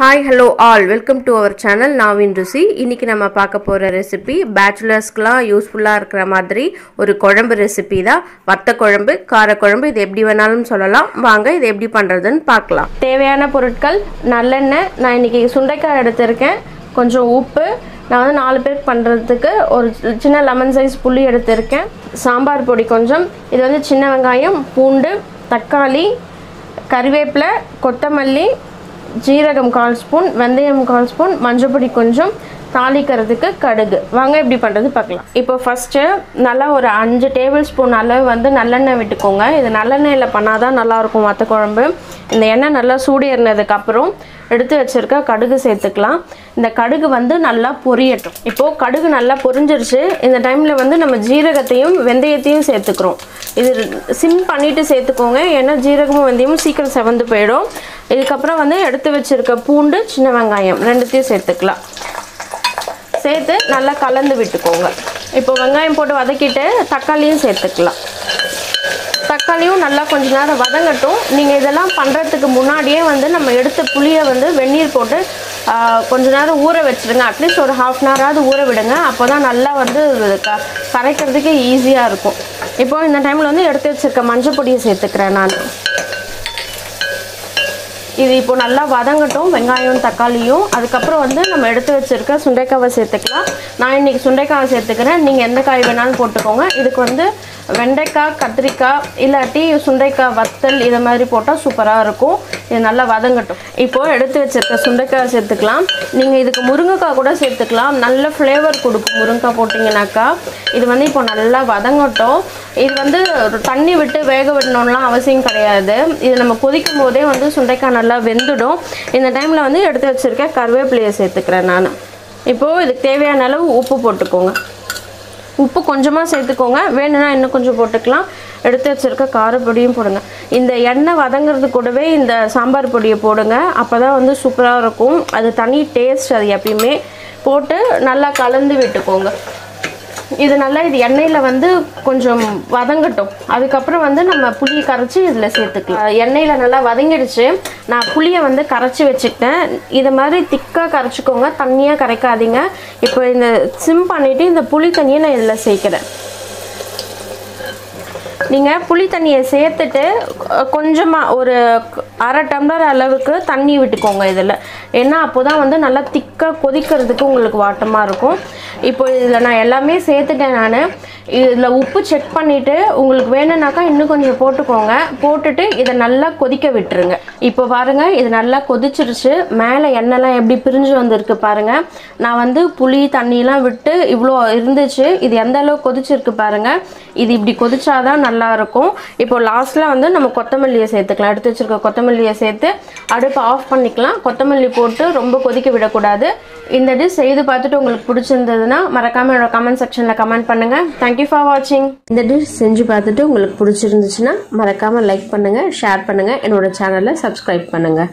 Hi hello all welcome to our channel நாவின் ருசி இன்னைக்கு நம்ம பார்க்க போகிற ரெசிபி பேச்சுலர்ஸ்க்குலாம் யூஸ்ஃபுல்லாக இருக்கிற மாதிரி ஒரு குழம்பு ரெசிபி தான். வத்த குழம்பு காரக்குழம்பு இது எப்படி வேணாலும் சொல்லலாம். வாங்க இது எப்படி பண்ணுறதுன்னு பார்க்கலாம். தேவையான பொருட்கள் நல்லெண்ணெய். நான் இன்னைக்கு சுண்டைக்காய் எடுத்திருக்கேன். கொஞ்சம் உப்பு. நான் வந்து நாலு பேருக்கு பண்ணுறதுக்கு ஒரு சின்ன லெமன் சைஸ் புளி எடுத்திருக்கேன். சாம்பார் பொடி கொஞ்சம். இது வந்து சின்ன வெங்காயம் பூண்டு தக்காளி கறிவேப்பிலை கொத்தமல்லி ஜீரகம் கால் ஸ்பூன் வெந்தயம் கால் ஸ்பூன் மஞ்சப்பொடி கொஞ்சம் தாளிக்கிறதுக்கு கடுகு. வாங்க எப்படி பண்ணுறது பார்க்கலாம். இப்போ ஃபஸ்ட்டு நல்லா ஒரு அஞ்சு டேபிள் ஸ்பூன் அளவு வந்து நல்லெண்ணெய் விட்டுக்கோங்க. இது நல்லெண்ணெயில் பண்ணால் தான் நல்லாயிருக்கும் மற்ற குழம்பு. இந்த எண்ணெய் நல்லா சூடேறினதுக்கப்புறம் எடுத்து வச்சுருக்க கடுகு சேர்த்துக்கலாம். இந்த கடுகு வந்து நல்லா பொரியட்டும். இப்போது கடுகு நல்லா பொரிஞ்சிருச்சு. இந்த டைமில் வந்து நம்ம ஜீரகத்தையும் வெந்தயத்தையும் சேர்த்துக்கிறோம். இது சிம் பண்ணிவிட்டு சேர்த்துக்கோங்க. ஏன்னா ஜீரகமும் வெந்தயமும் சீக்கிரம் செவந்து போயிடும். இதுக்கப்புறம் வந்து எடுத்து வச்சுருக்க பூண்டு சின்ன வெங்காயம் ரெண்டுத்தையும் சேர்த்துக்கலாம். சேர்த்து நல்லா கலந்து விட்டுக்கோங்க. இப்போ வெங்காயம் போட்டு வதக்கிட்டு தக்காளியும் சேர்த்துக்கலாம். தக்காளியும் நல்லா கொஞ்ச நேரம் வதங்கட்டும். நீங்கள் இதெல்லாம் பண்ணுறதுக்கு முன்னாடியே வந்து நம்ம எடுத்த புளியை வந்து வெந்நீர் போட்டு கொஞ்ச நேரம் ஊற வச்சுருங்க. அட்லீஸ்ட் ஒரு ஹாஃப் அன் ஹவராவது ஊற விடுங்க. அப்போ தான் நல்லா வந்து க கரைக்கிறதுக்கு ஈஸியாக இருக்கும். இப்போ இந்த டைமில் வந்து எடுத்து வச்சுருக்க மஞ்சள் பொடியை சேர்த்துக்கிறேன் நான். இது இப்போ நல்லா வதங்கட்டும் வெங்காயம் தக்காளியும். அதுக்கப்புறம் வந்து நம்ம எடுத்து வச்சுருக்க சுண்டைக்காவை சேர்த்துக்கலாம். நான் இன்னைக்கு சுண்டைக்காவை சேர்த்துக்கிறேன். நீங்கள் எந்த காய் வேணாலும் போட்டுக்கோங்க. இதுக்கு வந்து வெண்டைக்காய் கத்திரிக்காய் இல்லாட்டி சுண்டைக்காய் வத்தல் இதை மாதிரி போட்டால் சூப்பராக இருக்கும். இது நல்லா வதங்கட்டும். இப்போது எடுத்து வச்சுருக்க சுண்டைக்காய் சேர்த்துக்கலாம். நீங்கள் இதுக்கு முருங்கைக்காய் கூட சேர்த்துக்கலாம். நல்ல ஃப்ளேவர் கொடுக்கும் முருங்கைக்காய் போட்டிங்கனாக்கா இது வந்து இப்போ நல்லா வதங்கட்டும். இது வந்து தண்ணி விட்டு வேக விடணும்லாம் அவசியம் கிடையாது. இது நம்ம கொதிக்கும் போதே வந்து சுண்டைக்காய் நல்லா வெந்துடும். இந்த டைமில் வந்து எடுத்து வச்சுருக்க கருவேப்பிலையை சேர்த்துக்கிறேன் நான். இப்போது இதுக்கு தேவையான அளவு உப்பு போட்டுக்கோங்க. உப்பு கொஞ்சமாக சேர்த்துக்கோங்க. வேணும்னா இன்னும் கொஞ்சம் போட்டுக்கலாம். எடுத்து வச்சுருக்க காரப்பொடியும் போடுங்க. இந்த எண்ணெய் வதங்குறது கூடவே இந்த சாம்பார் பொடியை போடுங்க. அப்போ தான் வந்து சூப்பராக இருக்கும். அது தனி டேஸ்ட் அது எப்பயுமே. போட்டு நல்லா கலந்து விட்டுக்கோங்க. இது நல்லா இது எண்ணெயில் வந்து கொஞ்சம் வதங்கட்டும். அதுக்கப்புறம் வந்து நம்ம புளியை கரைச்சி இதில் சேர்த்துக்கலாம். எண்ணெயில் நல்லா வதங்கிடுச்சு. நான் புளியை வந்து கரைச்சி வச்சுக்கிட்டேன். இதை மாதிரி திக்காக கரைச்சிக்கோங்க. தண்ணியாக கரைக்காதீங்க. இப்போ இந்த சிம் பண்ணிவிட்டு இந்த புளி தண்ணியை நான் இதில் சேர்க்குறேன். நீங்கள் புளி தண்ணியை சேர்த்துட்டு கொஞ்சமாக ஒரு அரை டம்ளர் அளவுக்கு தண்ணி விட்டுக்கோங்க இதில். ஏன்னா அப்போ தான் வந்து நல்லா திக்காக கொதிக்கிறதுக்கு உங்களுக்கு வாட்டமாக இருக்கும். இப்போ இதில் நான் எல்லாமே சேர்த்துட்டேன் நான். இதில் உப்பு செக் பண்ணிவிட்டு உங்களுக்கு வேணும்னாக்கா இன்னும் கொஞ்சம் போட்டுக்கோங்க. போட்டுட்டு இதை நல்லா கொதிக்க விட்டுருங்க. இப்போ பாருங்கள் இது நல்லா கொதிச்சிருச்சு. மேலே எண்ணெய்லாம் எப்படி பிரிஞ்சு வந்திருக்கு பாருங்கள் நான் வந்து புளி தண்ணியெலாம் விட்டு இவ்வளோ இருந்துச்சு. இது எந்த அளவுக்கு கொதிச்சிருக்கு பாருங்கள் இது இப்படி கொதிச்சாதான் நல்லாயிருக்கும் இப்போ லாஸ்ட்டில் வந்து நம்ம கொத்தமல்லியை சேர்த்துக்கலாம். எடுத்து வச்சுருக்க கொத்தமல்லியை சேர்த்து அடுப்பை ஆஃப் பண்ணிக்கலாம். கொத்தமல்லி போட்டு ரொம்ப கொதிக்க விடக்கூடாது. இந்த டிஷ் செய்து பார்த்துட்டு உங்களுக்கு பிடிச்சிருந்ததுன்னா மறக்காமல் என்னோட கமெண்ட் செக்ஷனில் கமெண்ட் பண்ணுங்கள் தேங்க்யூ ஃபார் வாட்சிங் இந்த டிஷ் செஞ்சு பார்த்துட்டு உங்களுக்கு பிடிச்சிருந்துச்சுன்னா மறக்காமல் லைக் பண்ணுங்கள் ஷேர் பண்ணுங்கள் என்னோட சேனலை சப்ஸ்கிரைப் பண்ணுங்கள்